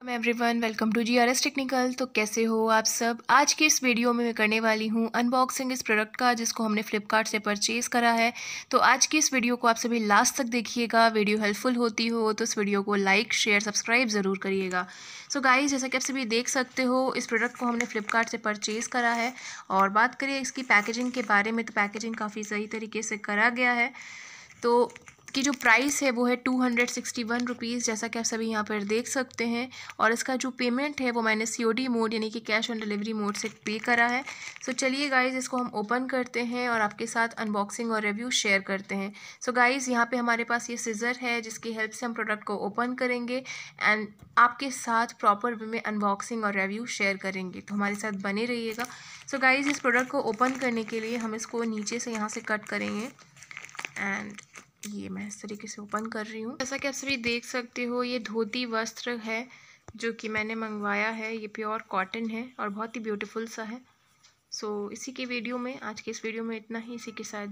Everyone welcome to G R S technical तो कैसे हो आप सब? आज की इस वीडियो में मैं करने वाली हूँ अनबॉक्सिंग इस प्रोडक्ट का, जिसको हमने फ्लिपकार्ट से परचेज़ करा है। तो आज की इस वीडियो को आप सभी लास्ट तक देखिएगा। वीडियो हेल्पफुल होती हो तो इस वीडियो को लाइक शेयर सब्सक्राइब ज़रूर करिएगा। सो so गाइज़ जैसा कि आप सभी देख सकते हो, इस प्रोडक्ट को हमने फ्लिपकार्ट से परचेज़ करा है। और बात करिए इसकी पैकेजिंग के बारे में तो पैकेजिंग काफ़ी सही तरीके से करा गया है। तो की जो प्राइस है वो है two hundred sixty one rupees जैसा कि आप सभी यहाँ पर देख सकते हैं। और इसका जो पेमेंट है वो मैंने सी ओ डी मोड यानी कि कैश ऑन डिलीवरी मोड से पे करा है। सो चलिए गाइज़ इसको हम ओपन करते हैं और आपके साथ अनबॉक्सिंग और रिव्यू शेयर करते हैं। सो गाइज़ यहाँ पे हमारे पास ये सीज़र है, जिसकी हेल्प से हम प्रोडक्ट को ओपन करेंगे एंड आपके साथ प्रॉपर वे में अनबॉक्सिंग और रिव्यू शेयर करेंगे। तो हमारे साथ बने रहिएगा। सो गाइज़ इस प्रोडक्ट को ओपन करने के लिए हम इसको नीचे से यहाँ से कट करेंगे एंड ये मैं इस तरीके से ओपन कर रही हूँ। जैसा कि आप सभी देख सकते हो ये धोती वस्त्र है जो कि मैंने मंगवाया है। ये प्योर कॉटन है और बहुत ही ब्यूटीफुल सा है। सो so, इसी की वीडियो में आज के इस वीडियो में इतना ही। इसी के साथ